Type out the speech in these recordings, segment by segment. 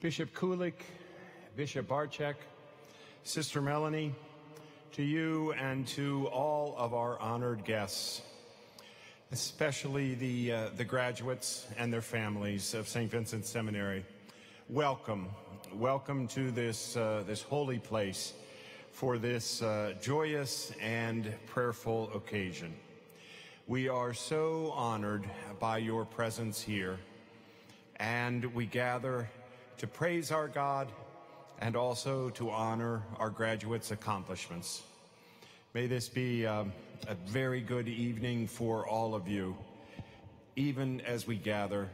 Bishop Kulick, Bishop Barczyk, Sister Melanie, to you and to all of our honored guests, especially the, uh, the graduates and their families of St. Vincent Seminary. Welcome, welcome to this, uh, this holy place for this uh, joyous and prayerful occasion. We are so honored by your presence here, and we gather to praise our God and also to honor our graduates' accomplishments. May this be um, a very good evening for all of you, even as we gather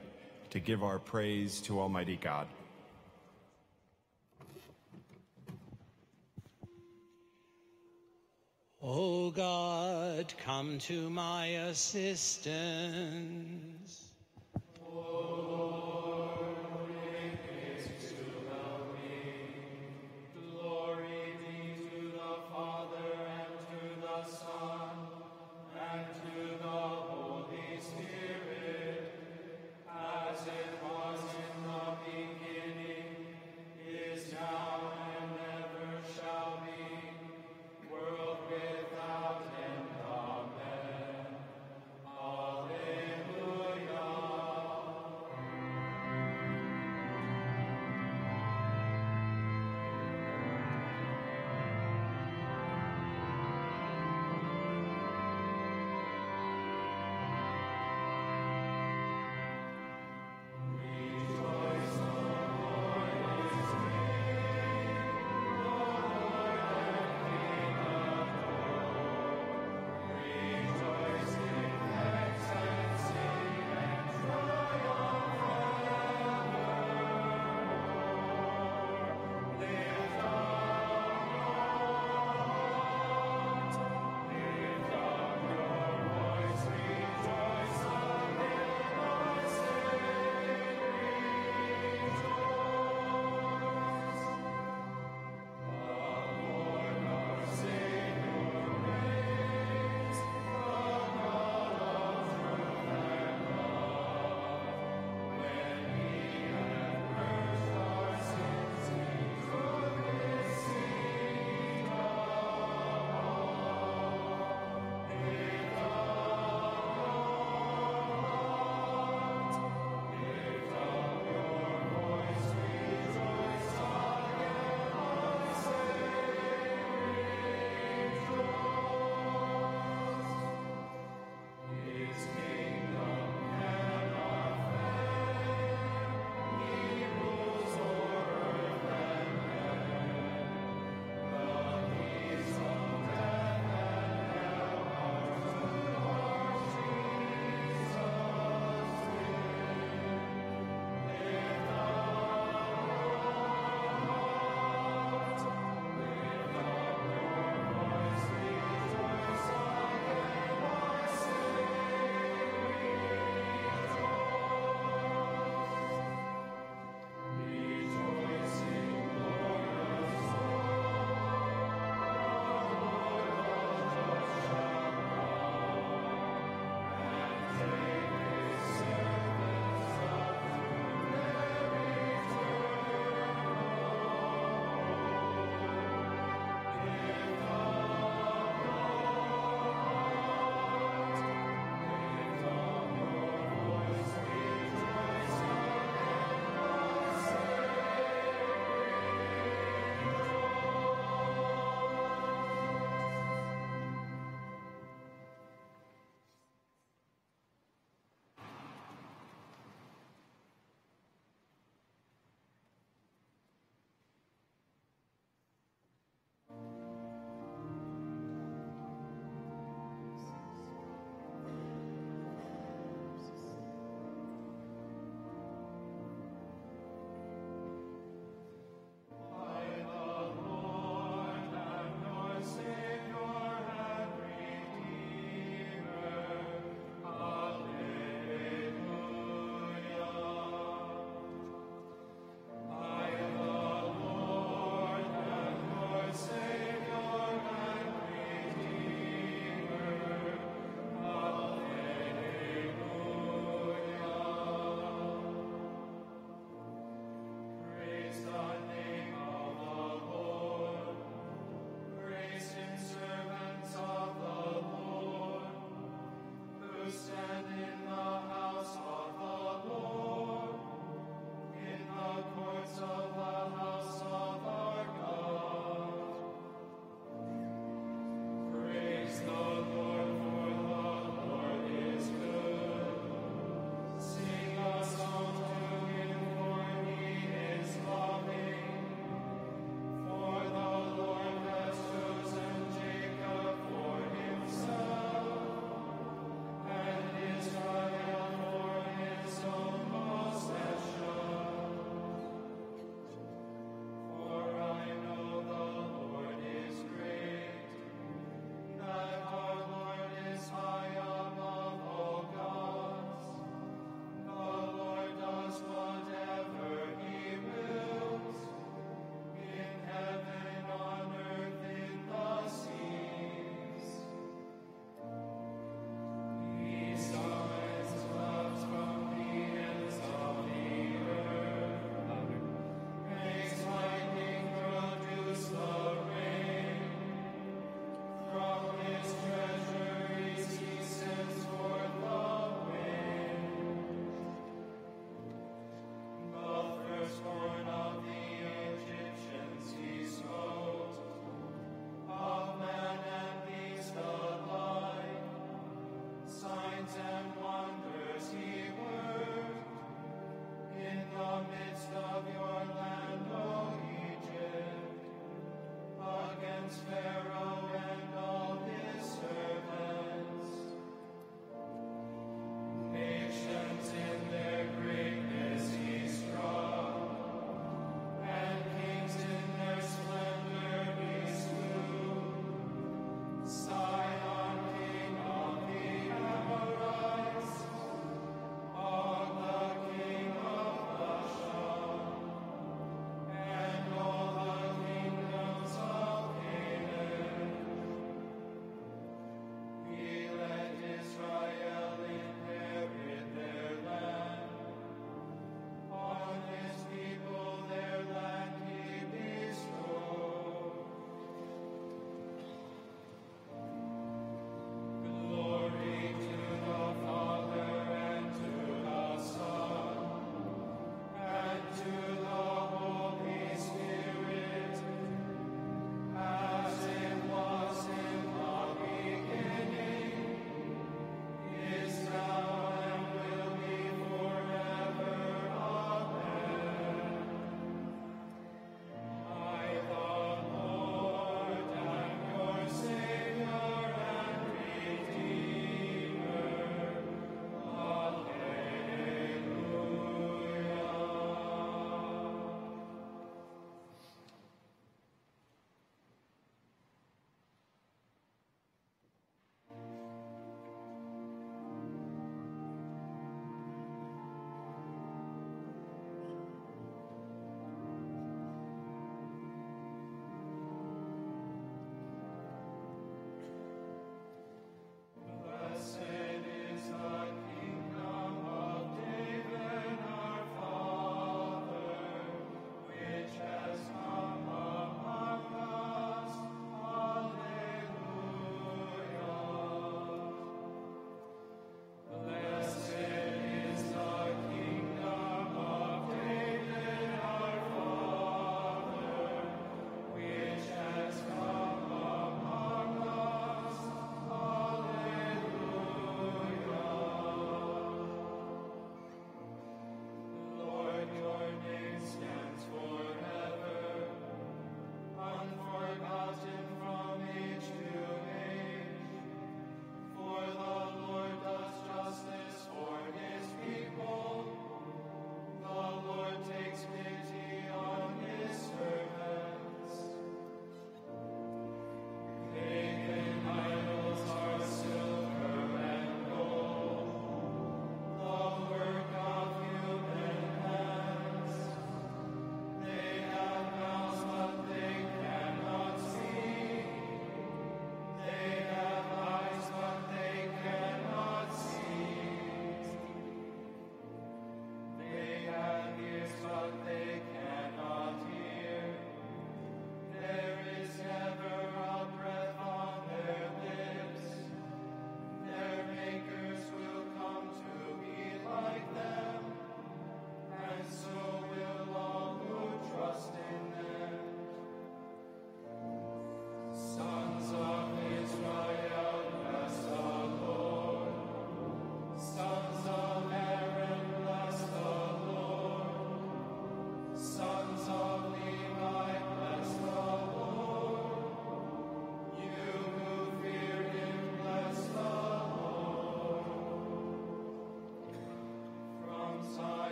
to give our praise to Almighty God. O God, come to my assistance.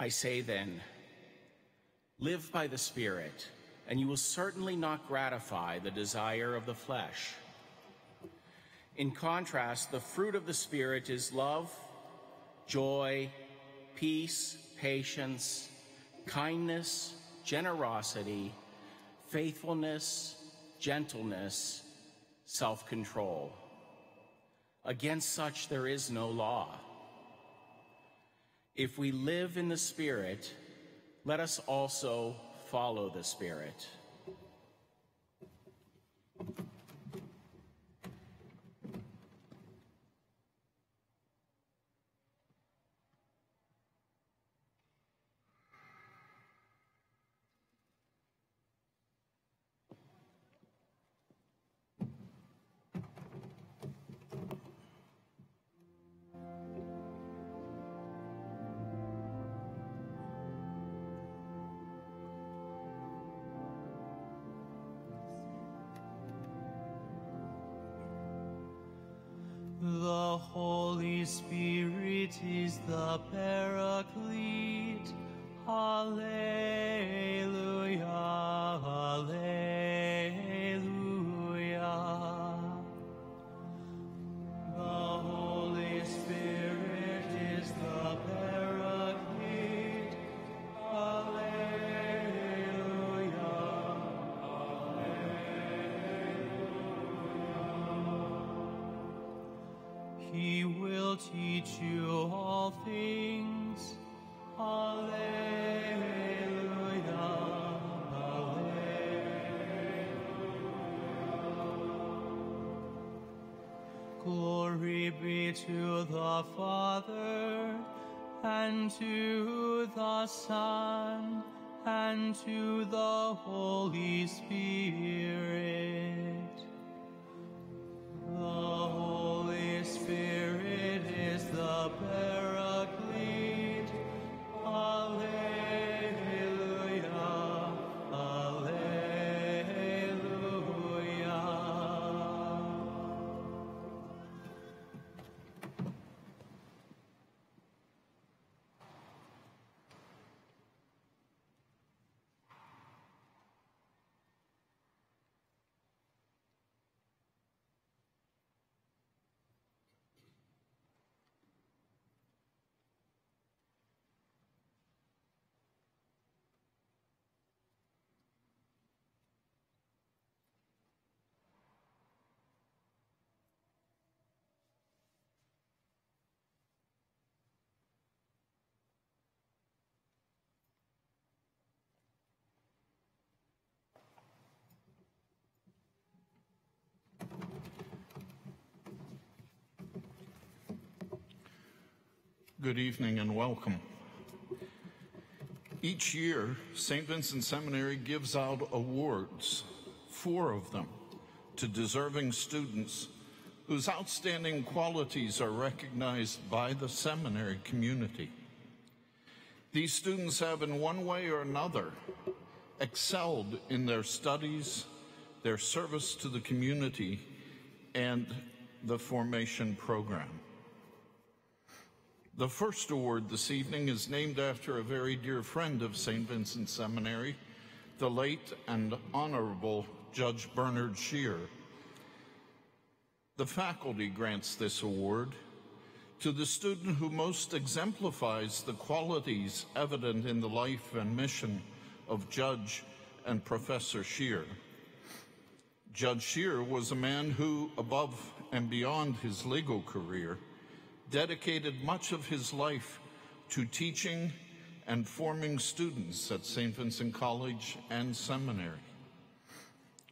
I say then, live by the Spirit, and you will certainly not gratify the desire of the flesh. In contrast, the fruit of the Spirit is love, joy, peace, patience, kindness, generosity, faithfulness, gentleness, self control. Against such there is no law. If we live in the Spirit, let us also follow the Spirit. Good evening and welcome. Each year, St. Vincent Seminary gives out awards, four of them, to deserving students whose outstanding qualities are recognized by the seminary community. These students have, in one way or another, excelled in their studies, their service to the community, and the formation program. The first award this evening is named after a very dear friend of St. Vincent Seminary, the late and Honorable Judge Bernard Shear. The faculty grants this award to the student who most exemplifies the qualities evident in the life and mission of Judge and Professor Shear. Judge Shear was a man who, above and beyond his legal career, dedicated much of his life to teaching and forming students at St. Vincent College and Seminary.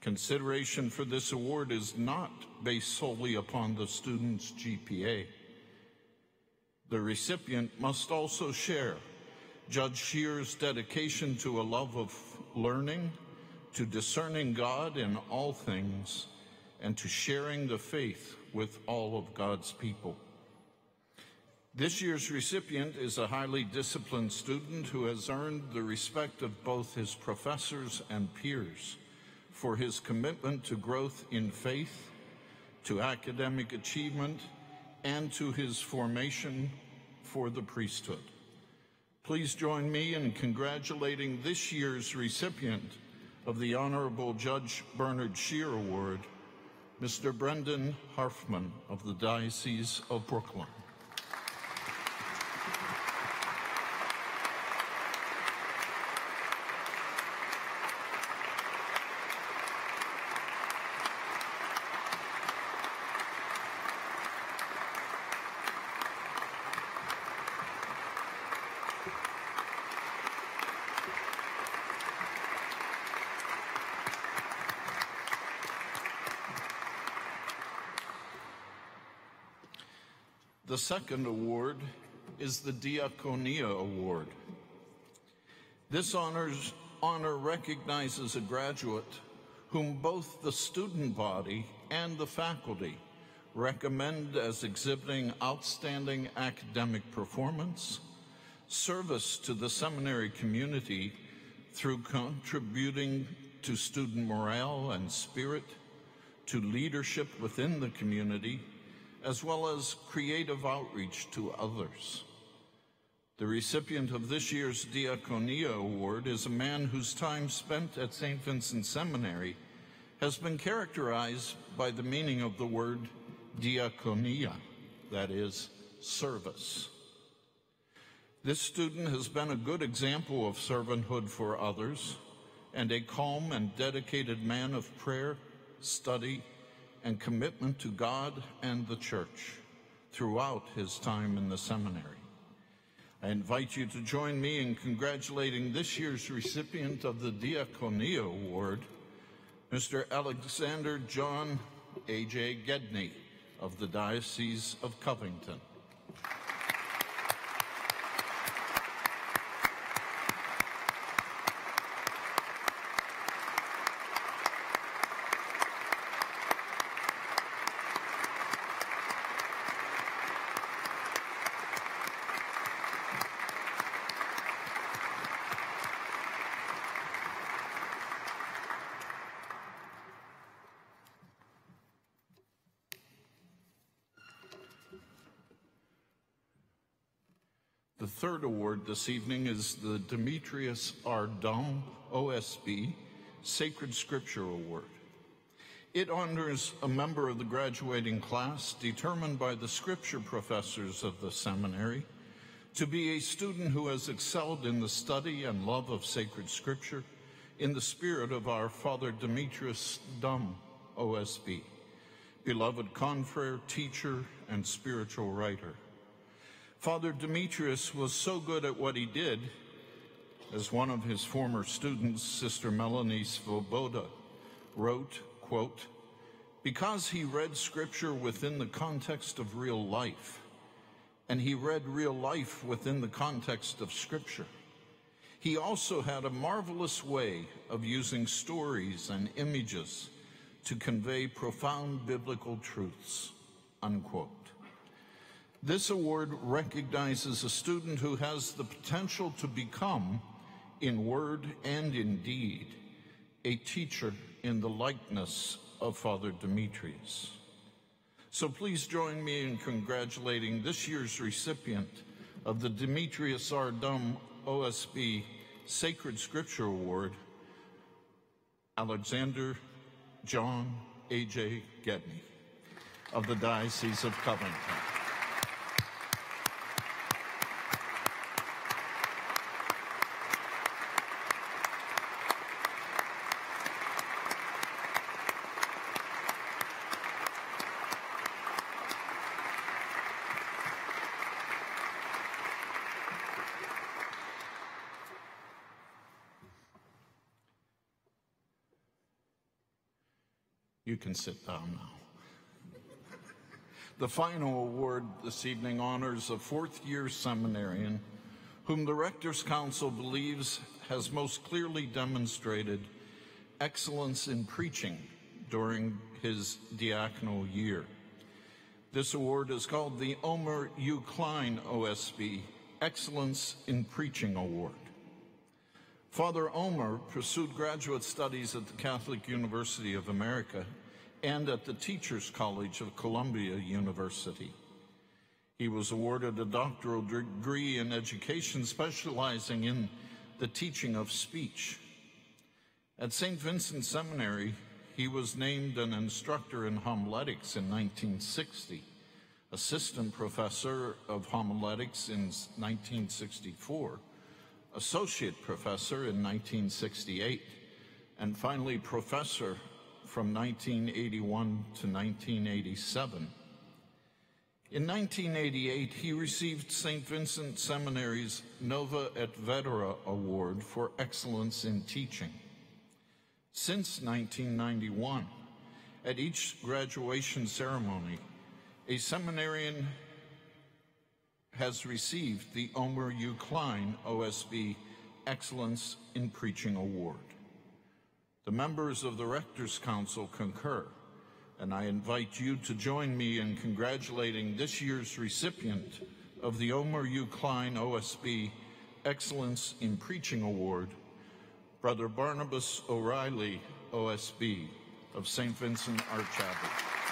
Consideration for this award is not based solely upon the student's GPA. The recipient must also share Judge Shear's dedication to a love of learning, to discerning God in all things, and to sharing the faith with all of God's people. This year's recipient is a highly disciplined student who has earned the respect of both his professors and peers for his commitment to growth in faith, to academic achievement, and to his formation for the priesthood. Please join me in congratulating this year's recipient of the Honorable Judge Bernard Shear Award, Mr. Brendan Harfman of the Diocese of Brooklyn. Second award is the Diaconia Award. This honors, honor recognizes a graduate whom both the student body and the faculty recommend as exhibiting outstanding academic performance, service to the seminary community through contributing to student morale and spirit, to leadership within the community, as well as creative outreach to others. The recipient of this year's Diaconia Award is a man whose time spent at St. Vincent Seminary has been characterized by the meaning of the word diaconia, that is, service. This student has been a good example of servanthood for others and a calm and dedicated man of prayer, study, and commitment to God and the church throughout his time in the seminary. I invite you to join me in congratulating this year's recipient of the Diaconia Award, Mr. Alexander John A.J. Gedney of the Diocese of Covington. The third award this evening is the Demetrius R. Dumm OSB Sacred Scripture Award. It honors a member of the graduating class determined by the scripture professors of the seminary to be a student who has excelled in the study and love of sacred scripture in the spirit of our Father Demetrius Dumm OSB, beloved confrere, teacher, and spiritual writer. Father Demetrius was so good at what he did, as one of his former students, Sister Melannie Svoboda, wrote, quote, because he read scripture within the context of real life, and he read real life within the context of scripture. He also had a marvelous way of using stories and images to convey profound biblical truths, unquote. This award recognizes a student who has the potential to become, in word and in deed, a teacher in the likeness of Father Demetrius. So please join me in congratulating this year's recipient of the Demetrius R. Dumm OSB Sacred Scripture Award, Alexander John A.J. Gedney of the Diocese of Covington. You can sit down now. The final award this evening honors a fourth year seminarian whom the Rector's Council believes has most clearly demonstrated excellence in preaching during his diaconal year. This award is called the Omer U. Kline OSB Excellence in Preaching Award. Father Omer pursued graduate studies at the Catholic University of America and at the Teachers College of Columbia University. He was awarded a doctoral degree in education specializing in the teaching of speech. At St. Vincent Seminary, he was named an instructor in homiletics in 1960, assistant professor of homiletics in 1964, associate professor in 1968, and finally professor from 1981 to 1987. In 1988, he received St. Vincent Seminary's Nova et Vetera Award for Excellence in Teaching. Since 1991, at each graduation ceremony, a seminarian has received the Omer U. Kline OSB Excellence in Preaching Award. The members of the Rector's Council concur, and I invite you to join me in congratulating this year's recipient of the Omer U. Kline OSB Excellence in Preaching Award, Brother Barnabas O'Reilly, OSB, of St. Vincent Archabbey.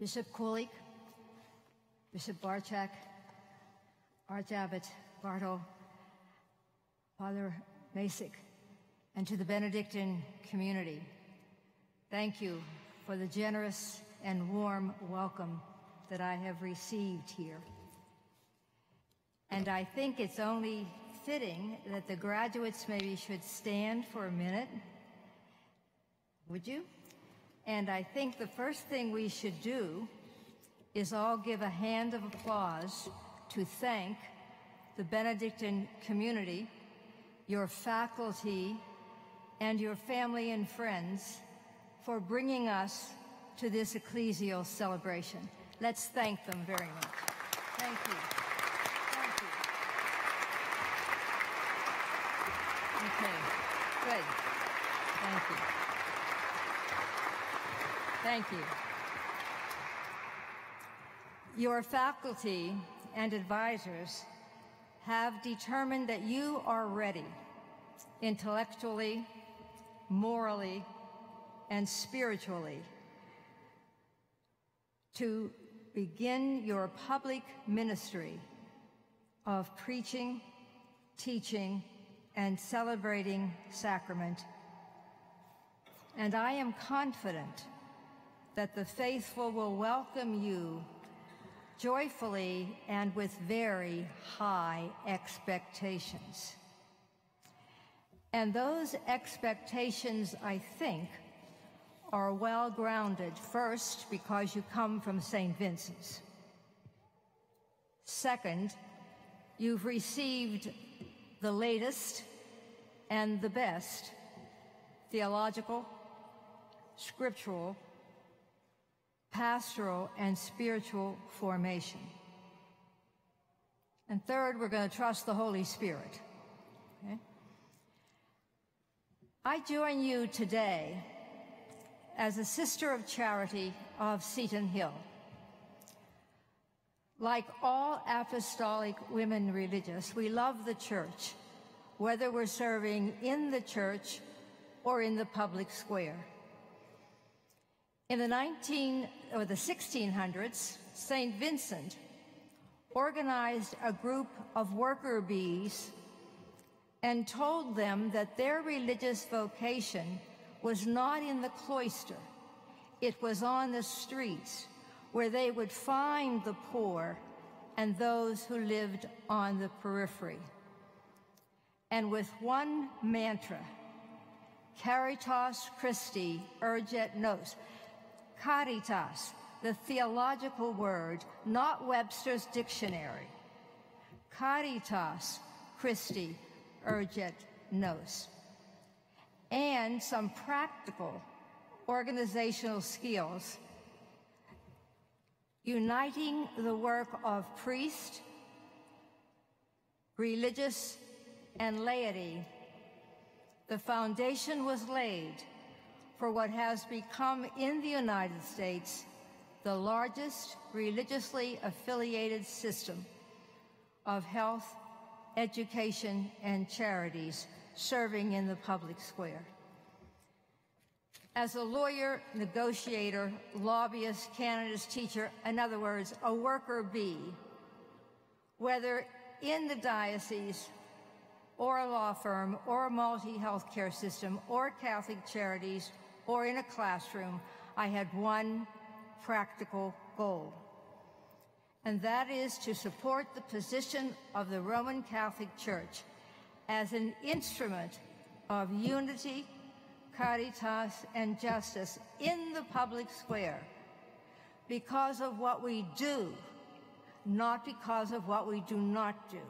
Bishop Kulick, Bishop Barchak, Archabbot Bartel, Father Mazich, and to the Benedictine community, thank you for the generous and warm welcome that I have received here. And I think it's only fitting that the graduates maybe should stand for a minute. Would you? And I think the first thing we should do is all give a hand of applause to thank the Benedictine community, your faculty, and your family and friends for bringing us to this ecclesial celebration. Let's thank them very much. Thank you. Thank you. Okay, good. Thank you. Thank you. Your faculty and advisors have determined that you are ready intellectually, morally, and spiritually to begin your public ministry of preaching, teaching, and celebrating sacrament. And I am confident that the faithful will welcome you joyfully and with very high expectations. And those expectations, I think, are well grounded. First, because you come from St. Vincent's. Second, you've received the latest and the best theological, scriptural, pastoral, and spiritual formation. And third, we're going to trust the Holy Spirit. Okay? I join you today as a sister of charity of Seton Hill. Like all apostolic women religious, we love the church, whether we're serving in the church or in the public square. In the 19 or the 1600s, St. Vincent organized a group of worker bees and told them that their religious vocation was not in the cloister, it was on the streets where they would find the poor and those who lived on the periphery. And with one mantra, Caritas Christi urget nos, caritas, the theological word, not Webster's dictionary. Caritas Christi urget nos. And some practical organizational skills uniting the work of priest, religious, and laity, the foundation was laid for what has become in the United States the largest religiously affiliated system of health, education, and charities serving in the public square. As a lawyer, negotiator, lobbyist, candidates, teacher, in other words, a worker bee, whether in the diocese or a law firm or a multi-healthcare system or Catholic charities or in a classroom, I had one practical goal. And that is to support the position of the Roman Catholic Church as an instrument of unity caritas, and justice in the public square because of what we do, not because of what we do not do.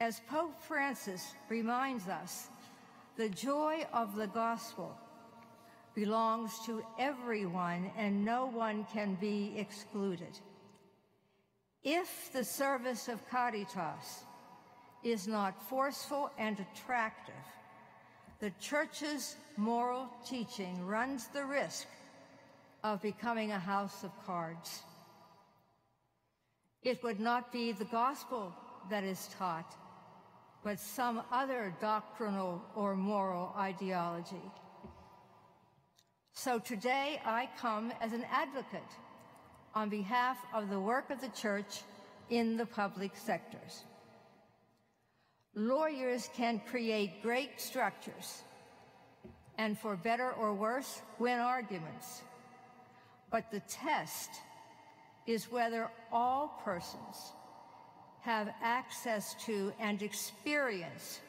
As Pope Francis reminds us, the joy of the gospel belongs to everyone and no one can be excluded. If the service of Caritas is not forceful and attractive, the church's moral teaching runs the risk of becoming a house of cards. It would not be the gospel that is taught, but some other doctrinal or moral ideology. So today I come as an advocate on behalf of the work of the church in the public sectors. Lawyers can create great structures and, for better or worse, win arguments. But the test is whether all persons have access to and experience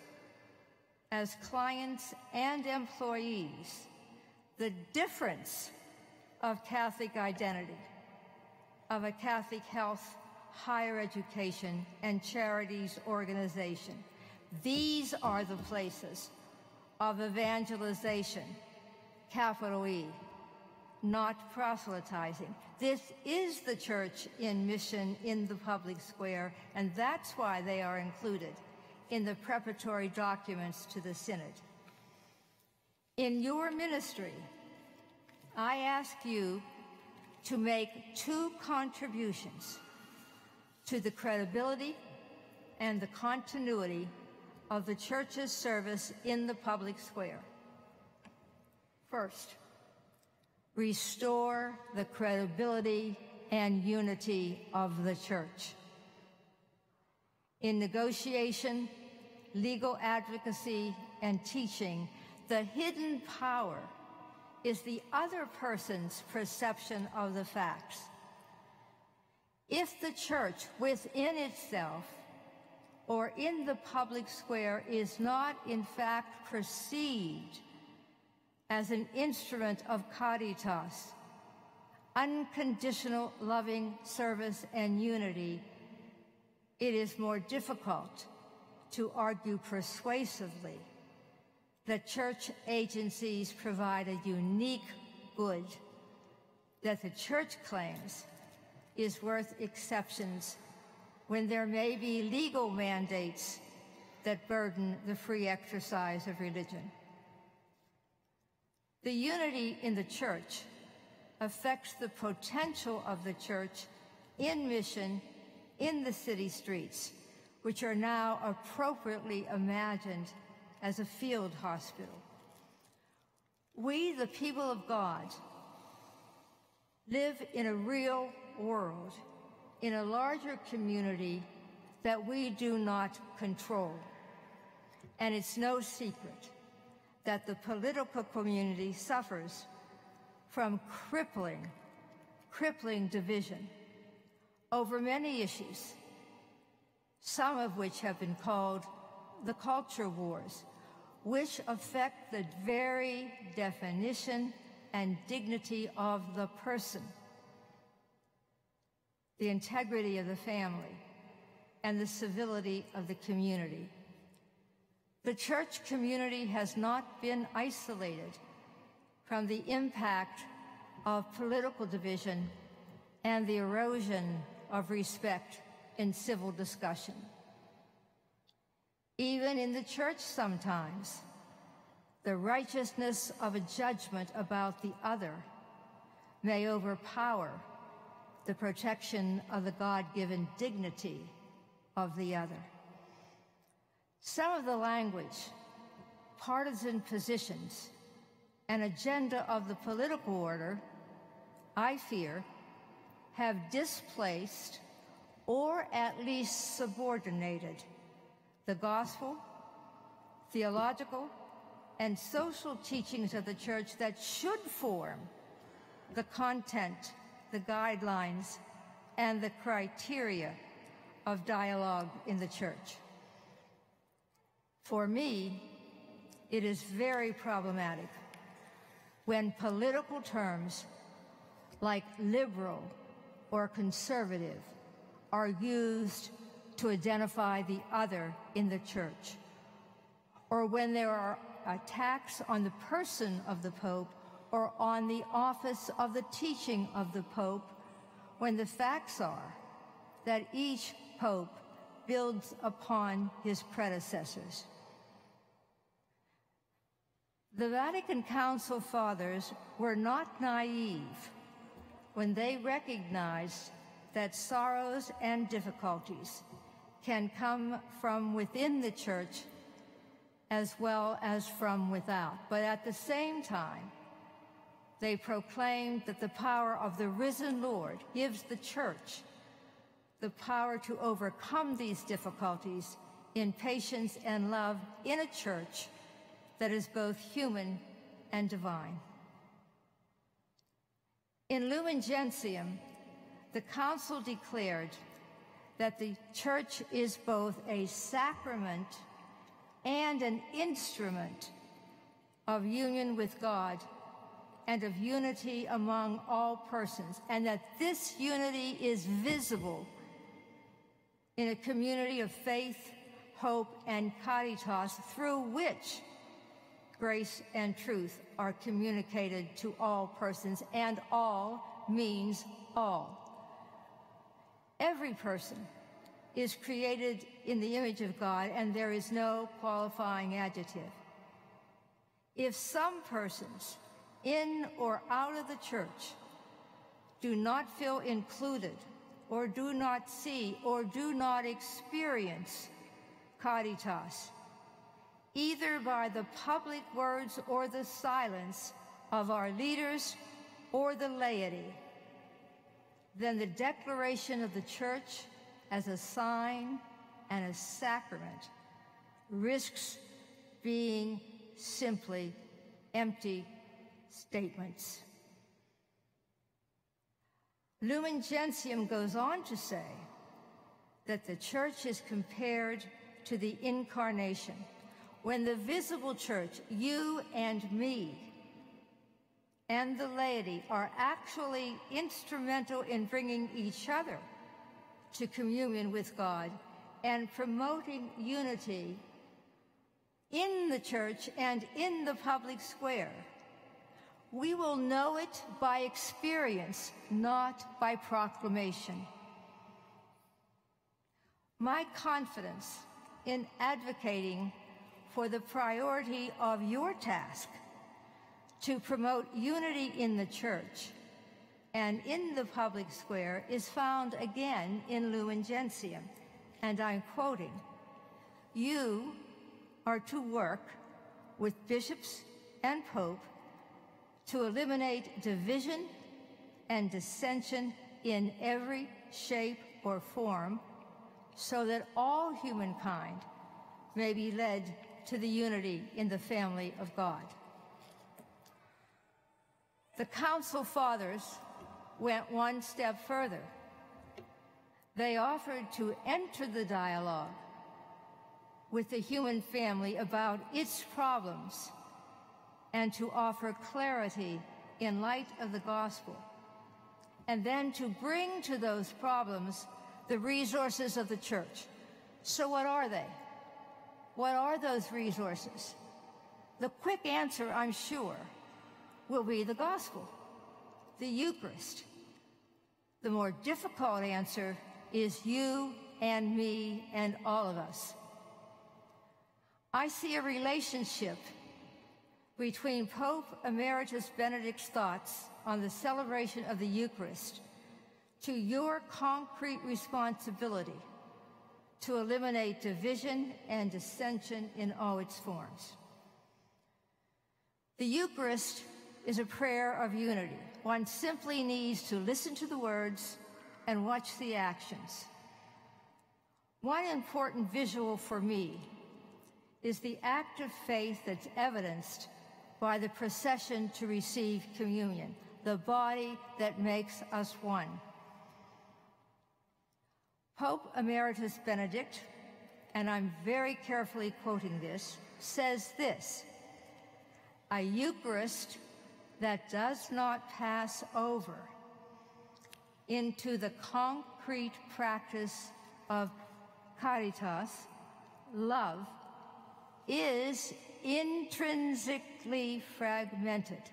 as clients and employees the difference of Catholic identity, of a Catholic health, higher education, and charities organization. These are the places of evangelization, capital E, not proselytizing. This is the church in mission in the public square, and that's why they are included in the preparatory documents to the Synod. In your ministry, I ask you to make two contributions to the credibility and the continuity of the church's service in the public square. First, restore the credibility and unity of the church. In negotiation, legal advocacy, and teaching, the hidden power is the other person's perception of the facts. If the church within itself or in the public square is not in fact perceived as an instrument of caritas, unconditional loving service and unity, it is more difficult to argue persuasively that church agencies provide a unique good that the church claims is worth exceptions when there may be legal mandates that burden the free exercise of religion. The unity in the church affects the potential of the church in mission in the city streets, which are now appropriately imagined as a field hospital. We, the people of God, live in a real world, in a larger community that we do not control. And it's no secret that the political community suffers from crippling, crippling division over many issues, some of which have been called the culture wars, which affect the very definition and dignity of the person, the integrity of the family, and the civility of the community. The church community has not been isolated from the impact of political division and the erosion of respect in civil discussion. Even in the church sometimes, the righteousness of a judgment about the other may overpower the protection of the God-given dignity of the other. Some of the language, partisan positions, and agenda of the political order, I fear, have displaced or at least subordinated the gospel, theological, and social teachings of the church that should form the content, the guidelines, and the criteria of dialogue in the church. For me, it is very problematic when political terms like liberal or conservative are used to identify the other in the church, or when there are attacks on the person of the Pope or on the office of the teaching of the Pope, when the facts are that each Pope builds upon his predecessors. The Vatican Council Fathers were not naive when they recognized that sorrows and difficulties can come from within the church as well as from without. But at the same time, they proclaimed that the power of the risen Lord gives the church the power to overcome these difficulties in patience and love in a church that is both human and divine. In Lumen Gentium, the Council declared that the Church is both a sacrament and an instrument of union with God and of unity among all persons, and that this unity is visible in a community of faith, hope, and caritas through which grace and truth are communicated to all persons, and all means all. Every person is created in the image of God, and there is no qualifying adjective. If some persons, in or out of the church, do not feel included, or do not see, or do not experience caritas, either by the public words or the silence of our leaders or the laity, then the declaration of the church as a sign and a sacrament risks being simply empty statements. Lumen Gentium goes on to say that the church is compared to the incarnation when the visible church, you and me, and the laity are actually instrumental in bringing each other to communion with God and promoting unity in the church and in the public square. We will know it by experience, not by proclamation. My confidence in advocating for the priority of your task to promote unity in the church and in the public square is found again in Lumen Gentium. And I'm quoting, you are to work with bishops and pope to eliminate division and dissension in every shape or form so that all humankind may be led to the unity in the family of God. The Council Fathers went one step further. They offered to enter the dialogue with the human family about its problems and to offer clarity in light of the gospel, and then to bring to those problems the resources of the church. So, what are they? What are those resources? The quick answer, I'm sure, will be the gospel, the Eucharist. The more difficult answer is you and me and all of us. I see a relationship between Pope Emeritus Benedict's thoughts on the celebration of the Eucharist to your concrete responsibility to eliminate division and dissension in all its forms. The Eucharist is a prayer of unity. One simply needs to listen to the words and watch the actions. One important visual for me is the act of faith that's evidenced by the procession to receive communion, the body that makes us one. Pope Emeritus Benedict, and I'm very carefully quoting this, says this A Eucharist that does not pass over into the concrete practice of caritas, love, is intrinsically fragmented.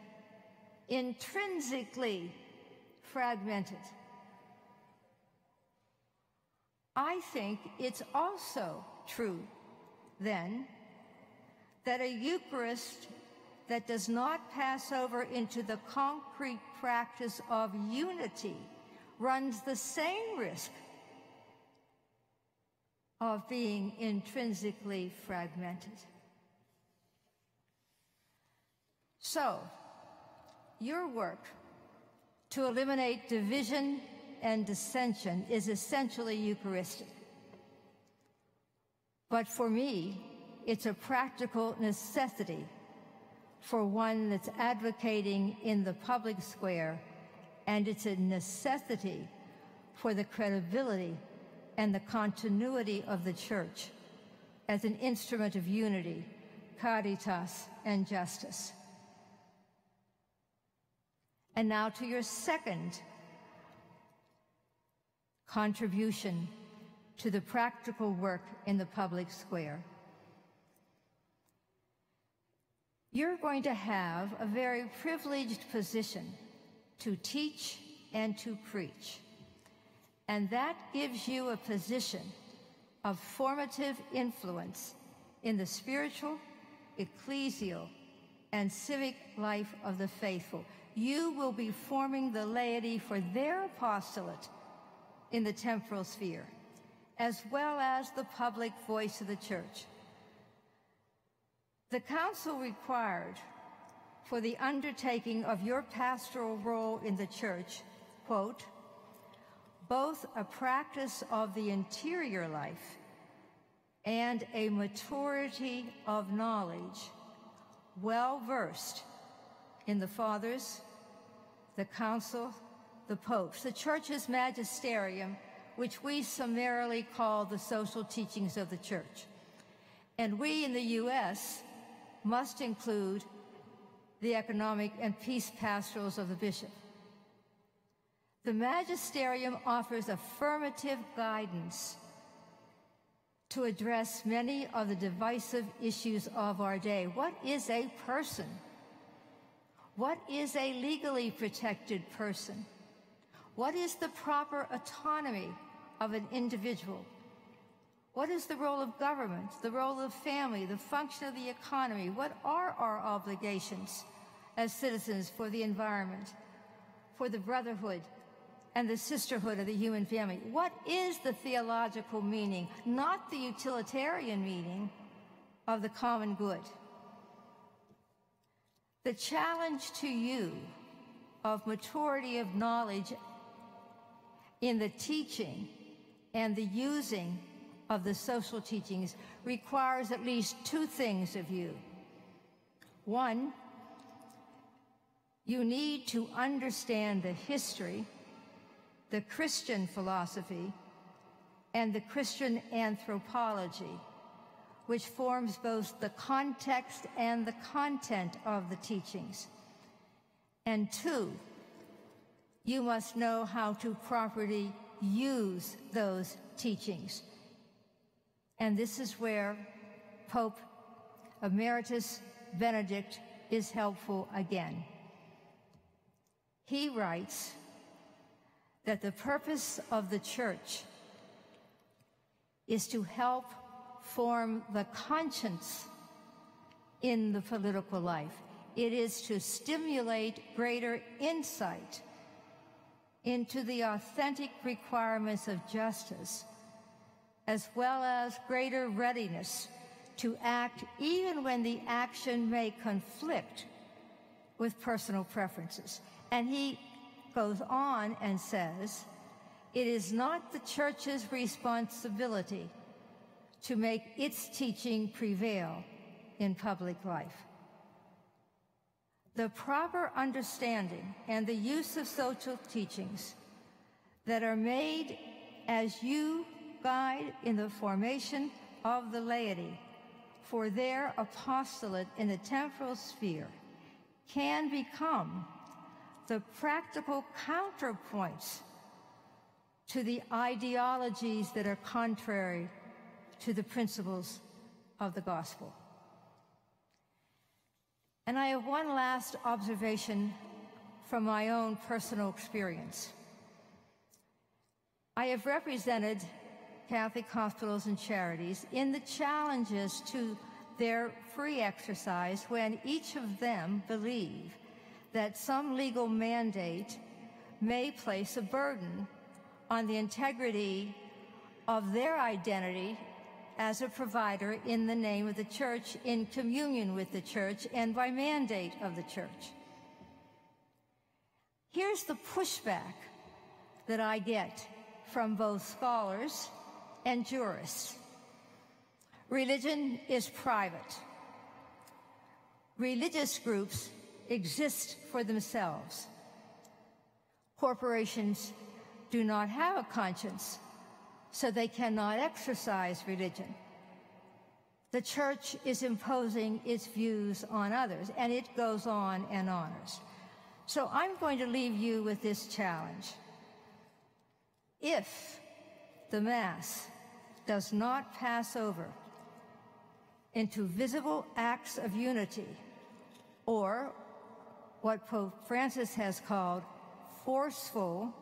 Intrinsically fragmented. I think it's also true, then, that a Eucharist that does not pass over into the concrete practice of unity runs the same risk of being intrinsically fragmented. So, your work to eliminate division and dissension is essentially Eucharistic. But for me, it's a practical necessity for one that's advocating in the public square, and it's a necessity for the credibility and the continuity of the church as an instrument of unity, caritas, and justice. And now to your second contribution to the practical work in the public square. You're going to have a very privileged position to teach and to preach. And that gives you a position of formative influence in the spiritual, ecclesial, and civic life of the faithful. You will be forming the laity for their apostolate in the temporal sphere, as well as the public voice of the church. The council required for the undertaking of your pastoral role in the church, quote, both a practice of the interior life and a maturity of knowledge, well versed in the fathers, the council, the popes, the church's magisterium, which we summarily call the social teachings of the church. And we in the U.S. must include the economic and peace pastorals of the bishop. The magisterium offers affirmative guidance to address many of the divisive issues of our day. What is a person? What is a legally protected person? What is the proper autonomy of an individual? What is the role of government, the role of family, the function of the economy? What are our obligations as citizens for the environment, for the brotherhood and the sisterhood of the human family? What is the theological meaning, not the utilitarian meaning, of the common good? The challenge to you of maturity of knowledge in the teaching and the using of the social teachings requires at least two things of you. One, you need to understand the history, the Christian philosophy, and the Christian anthropology, which forms both the context and the content of the teachings. And two, you must know how to properly use those teachings. And this is where Pope Emeritus Benedict is helpful again. He writes that the purpose of the church is to help form the conscience in the political life. It is to stimulate greater insight into the authentic requirements of justice, as well as greater readiness to act even when the action may conflict with personal preferences. And he goes on and says, it is not the church's responsibility to make its teaching prevail in public life. The proper understanding and the use of social teachings that are made as you guide in the formation of the laity for their apostolate in the temporal sphere can become the practical counterpoints to the ideologies that are contrary to the principles of the gospel. And I have one last observation from my own personal experience. I have represented Catholic hospitals and charities in the challenges to their free exercise when each of them believe that some legal mandate may place a burden on the integrity of their identity as a provider in the name of the church, in communion with the church, and by mandate of the church. Here's the pushback that I get from both scholars and jurists. Religion is private. Religious groups exist for themselves. Corporations do not have a conscience, so they cannot exercise religion. The church is imposing its views on others, and it goes on and on. So I'm going to leave you with this challenge. If the Mass does not pass over into visible acts of unity, or what Pope Francis has called forceful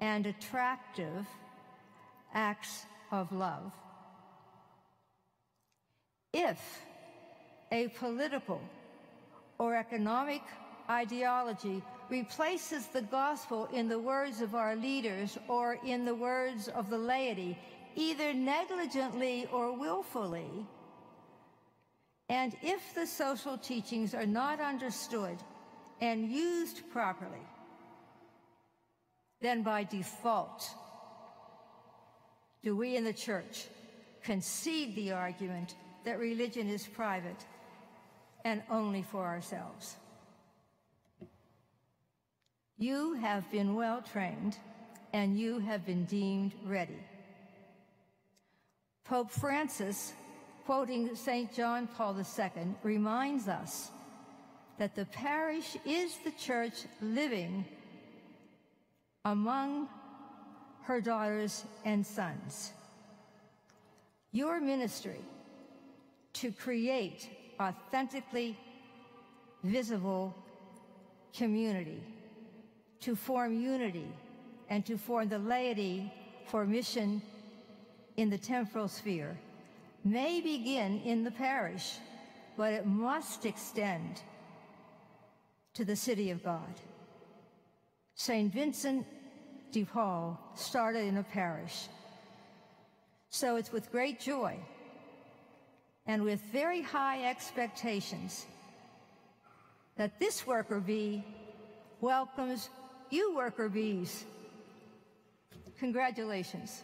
and attractive acts of love. If a political or economic ideology replaces the gospel in the words of our leaders or in the words of the laity, either negligently or willfully, and if the social teachings are not understood and used properly, then by default, do we in the church concede the argument that religion is private and only for ourselves? You have been well trained and you have been deemed ready. Pope Francis, quoting St. John Paul II, reminds us that the parish is the church living among her daughters and sons. Your ministry to create authentically visible community, to form unity, and to form the laity for mission in the temporal sphere may begin in the parish, but it must extend to the city of God. St. Vincent de Paul started in a parish. So it's with great joy and with very high expectations that this worker bee welcomes you worker bees. Congratulations.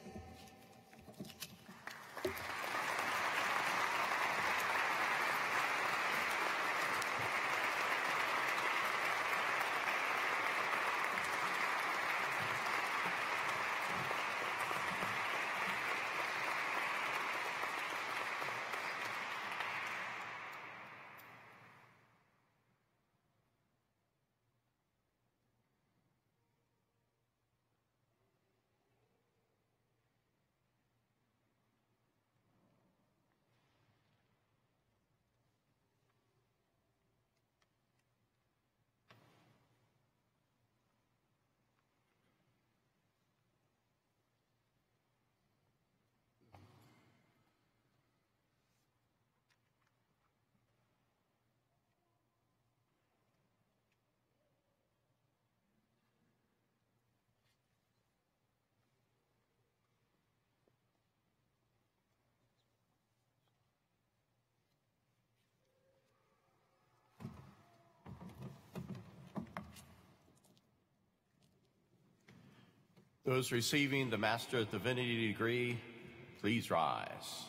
Those receiving the Master of Divinity degree, please rise.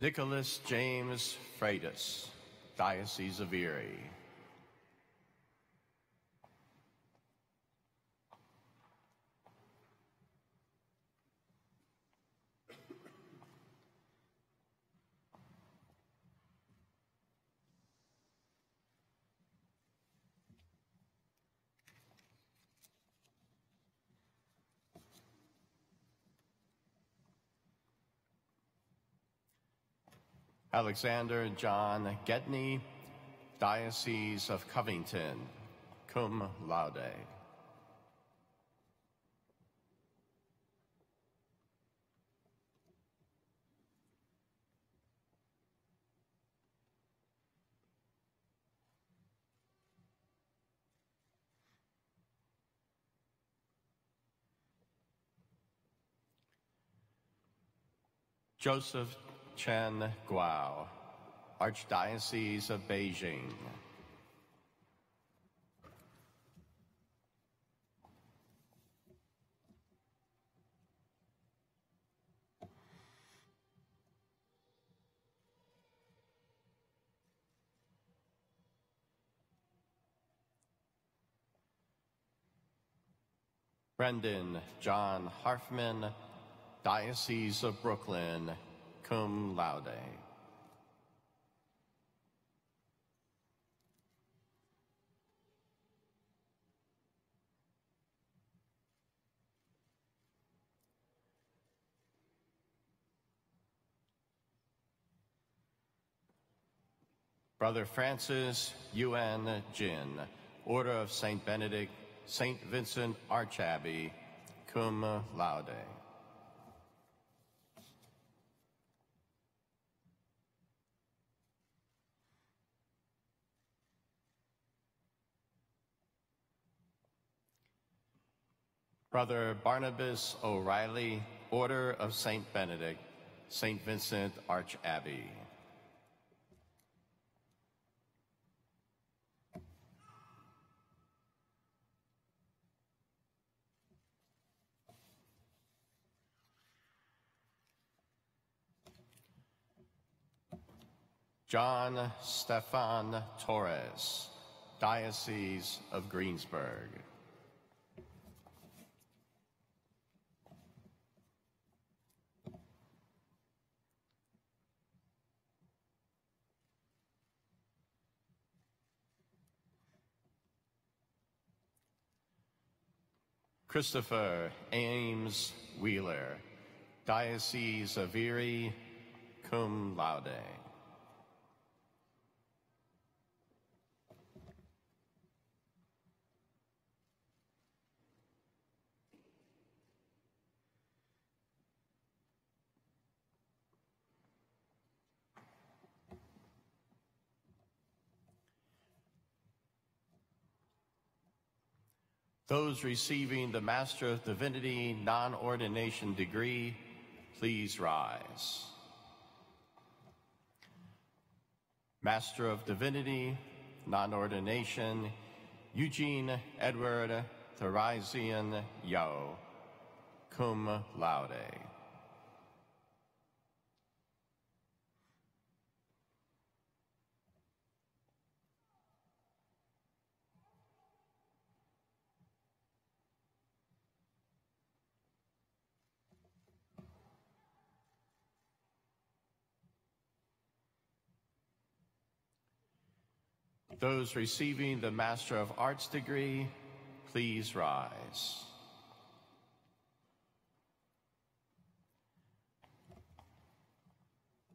Nicholas James Freitas, Diocese of Erie. Alexander John Getney, Diocese of Covington, cum laude. Joseph Chen Guo, Archdiocese of Beijing. Brendan John Harfman, Diocese of Brooklyn, cum laude. Brother Francis Yuan Jin, Order of St. Benedict, St. Vincent Archabbey, cum laude. Brother Barnabas O'Reilly, Order of St. Benedict, St. Vincent Archabbey. John Stefan Torres, Diocese of Greensburg. Christopher Ames Wheeler, Diocese of Erie, cum laude. Those receiving the Master of Divinity non-ordination degree, please rise. Master of Divinity, non-ordination, Eugene Edward Theresian Yao, cum laude. Those receiving the Master of Arts degree, please rise.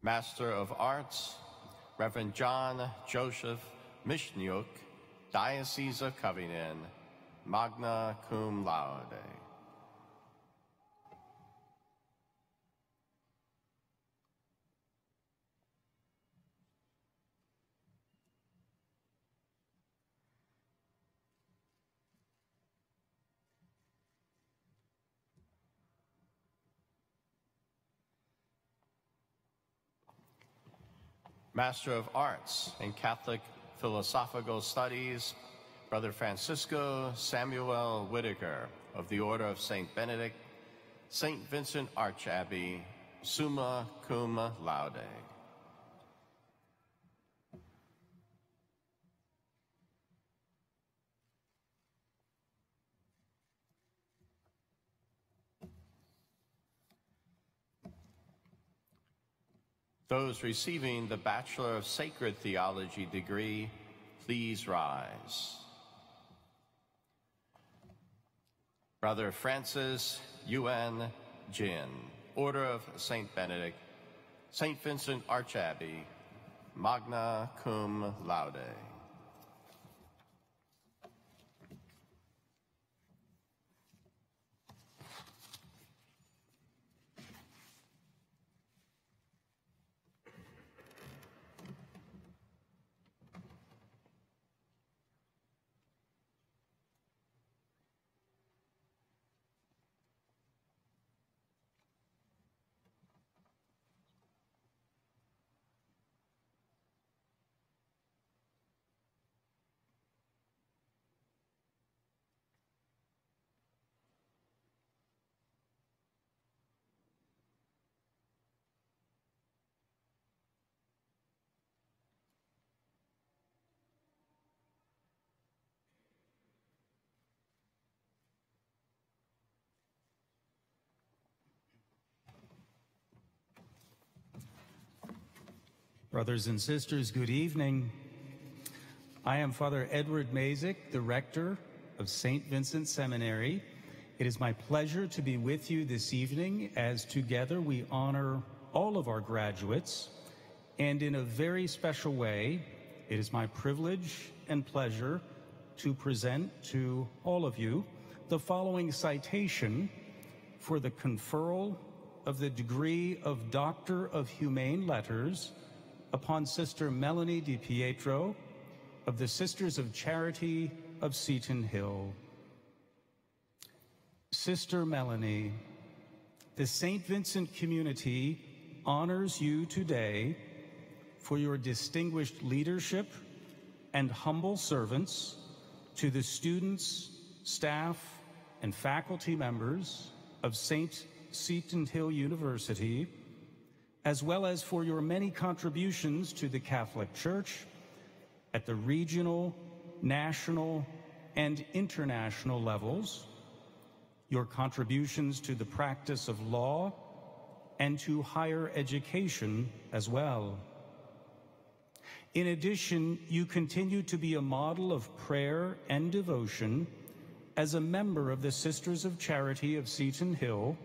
Master of Arts, Reverend John Joseph Mishniuk, Diocese of Covington, magna cum laude. Master of Arts in Catholic Philosophical Studies, Brother Francisco Samuel Whitaker of the Order of St. Benedict, St. Vincent Archabbey, summa cum laude. Those receiving the Bachelor of Sacred Theology degree, please rise. Brother Francis Yuan Jin, Order of St. Benedict, St. Vincent Archabbey, magna cum laude. Brothers and sisters, good evening. I am Father Edward Mazich, the rector of St. Vincent Seminary. It is my pleasure to be with you this evening as together we honor all of our graduates. And in a very special way, it is my privilege and pleasure to present to all of you the following citation for the conferral of the degree of Doctor of Humane Letters upon Sister Melannie Di Pietro of the Sisters of Charity of Seton Hill. Sister Melannie, the St. Vincent community honors you today for your distinguished leadership and humble servants to the students, staff, and faculty members of St. Seton Hill University, as well as for your many contributions to the Catholic Church at the regional, national, and international levels, your contributions to the practice of law, and to higher education as well. In addition, you continue to be a model of prayer and devotion as a member of the Sisters of Charity of Seton Hill,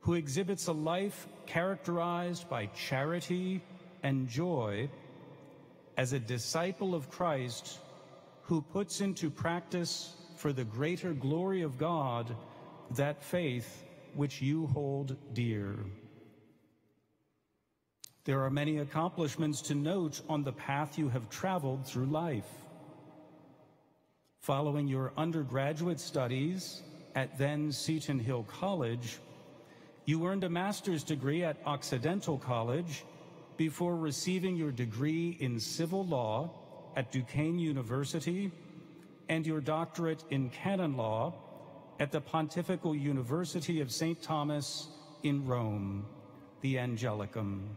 who exhibits a life characterized by charity and joy as a disciple of Christ who puts into practice for the greater glory of God that faith which you hold dear. There are many accomplishments to note on the path you have traveled through life. Following your undergraduate studies at then Seton Hill College, you earned a master's degree at Occidental College before receiving your degree in civil law at Duquesne University and your doctorate in canon law at the Pontifical University of St. Thomas in Rome, the Angelicum.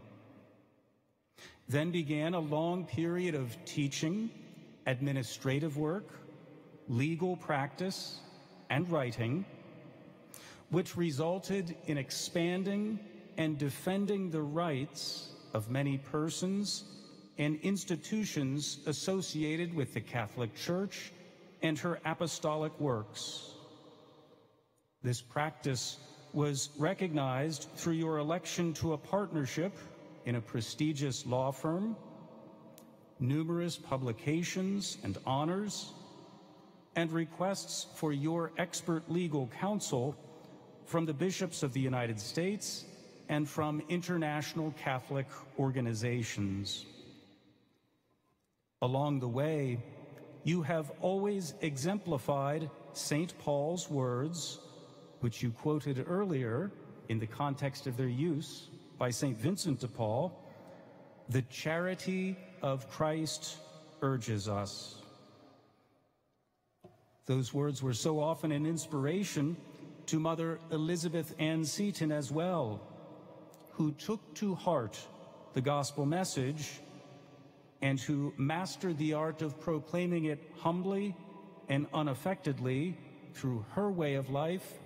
Then began a long period of teaching, administrative work, legal practice, and writing, which resulted in expanding and defending the rights of many persons and institutions associated with the Catholic Church and her apostolic works. This practice was recognized through your election to a partnership in a prestigious law firm, numerous publications and honors, and requests for your expert legal counsel from the bishops of the United States and from international Catholic organizations. Along the way, you have always exemplified St. Paul's words, which you quoted earlier in the context of their use by St. Vincent de Paul, the charity of Christ urges us. Those words were so often an inspiration to Mother Elizabeth Ann Seton as well, who took to heart the gospel message and who mastered the art of proclaiming it humbly and unaffectedly through her way of life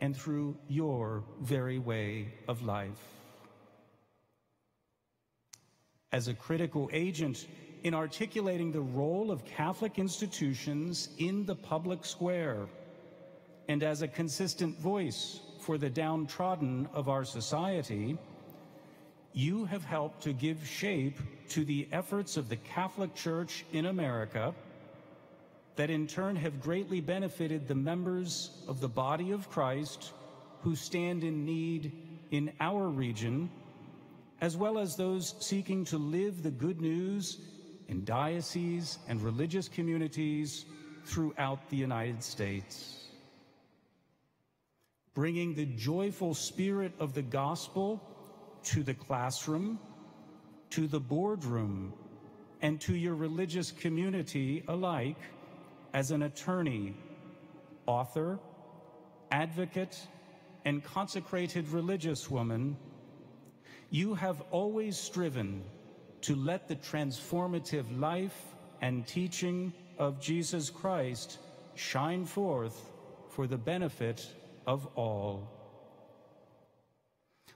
and through your very way of life. As a critical agent in articulating the role of Catholic institutions in the public square, and as a consistent voice for the downtrodden of our society, you have helped to give shape to the efforts of the Catholic Church in America that in turn have greatly benefited the members of the body of Christ who stand in need in our region, as well as those seeking to live the good news in dioceses and religious communities throughout the United States. Bringing the joyful spirit of the gospel to the classroom, to the boardroom, and to your religious community alike as an attorney, author, advocate, and consecrated religious woman, you have always striven to let the transformative life and teaching of Jesus Christ shine forth for the benefit of all.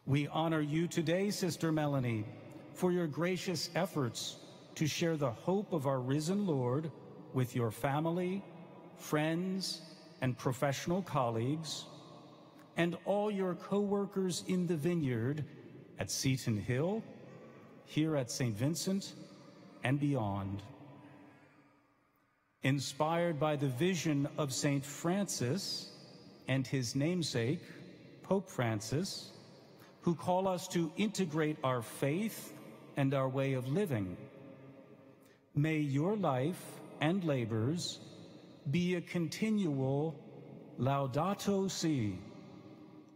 We honor you today, Sister Melannie, for your gracious efforts to share the hope of our risen Lord with your family, friends, and professional colleagues, and all your co-workers in the vineyard at Seton Hill, here at St. Vincent, and beyond. Inspired by the vision of St. Francis and his namesake, Pope Francis, who call us to integrate our faith and our way of living. May your life and labors be a continual Laudato Si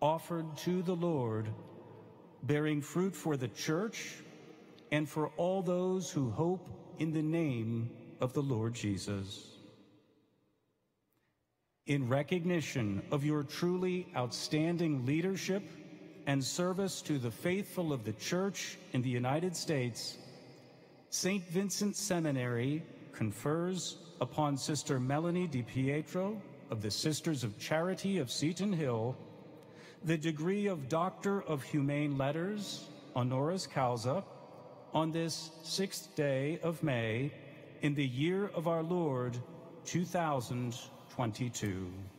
offered to the Lord, bearing fruit for the church and for all those who hope in the name of the Lord Jesus. In recognition of your truly outstanding leadership and service to the faithful of the Church in the United States, St. Vincent Seminary confers upon Sister Melannie DiPietro of the Sisters of Charity of Seton Hill the degree of Doctor of Humane Letters, honoris causa, on this sixth day of May in the year of our Lord, 2022.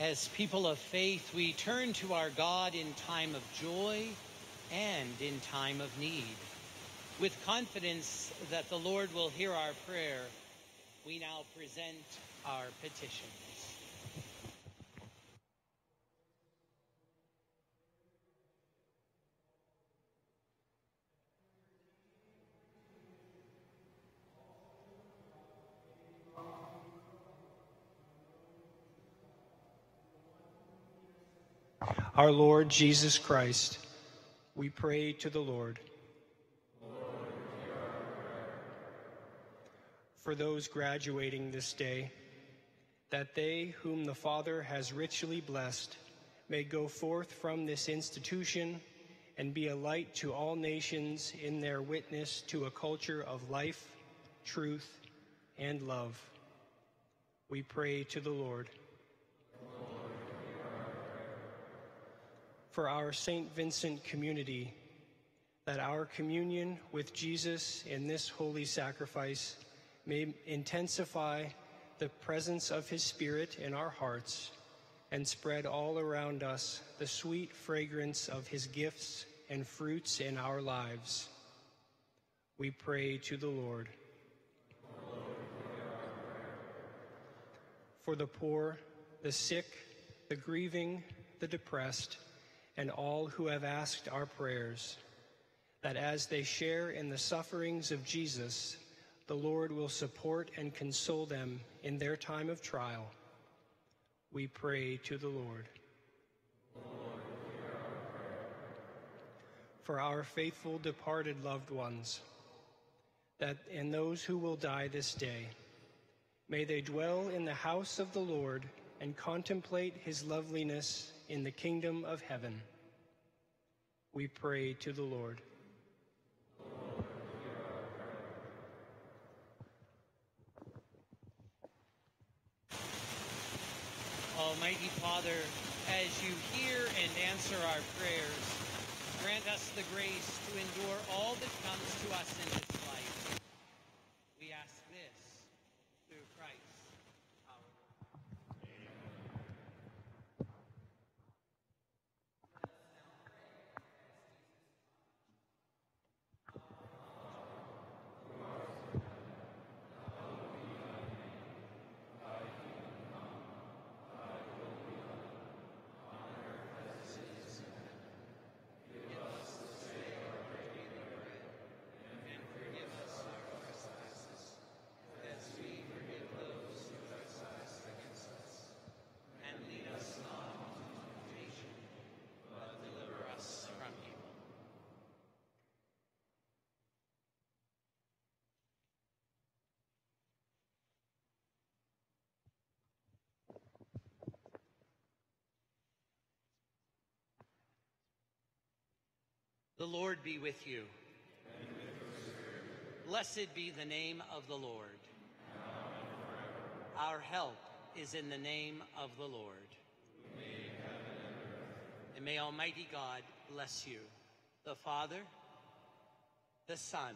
As people of faith, we turn to our God in time of joy and in time of need. With confidence that the Lord will hear our prayer, we now present our petitions. Our Lord Jesus Christ, we pray to the Lord. For those graduating this day, that they whom the Father has richly blessed may go forth from this institution and be a light to all nations in their witness to a culture of life, truth, and love. We pray to the Lord. For our St. Vincent community, that our communion with Jesus in this holy sacrifice may intensify the presence of his Spirit in our hearts and spread all around us the sweet fragrance of his gifts and fruits in our lives. We pray to the Lord. For the poor, the sick, the grieving, the depressed, and all who have asked our prayers, that as they share in the sufferings of Jesus, the Lord will support and console them in their time of trial. We pray to the Lord. For our faithful departed loved ones, that and those who will die this day, may they dwell in the house of the Lord and contemplate his loveliness in the kingdom of heaven. We pray to the Lord. Almighty Father, as you hear and answer our prayers, grant us the grace to endure all that comes to us in this The Lord be with you. Blessed be the name of the Lord. Our help is in the name of the Lord. And may Almighty God bless you, the Father, the Son,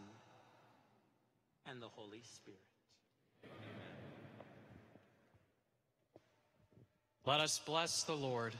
and the Holy Spirit. Let us bless the Lord.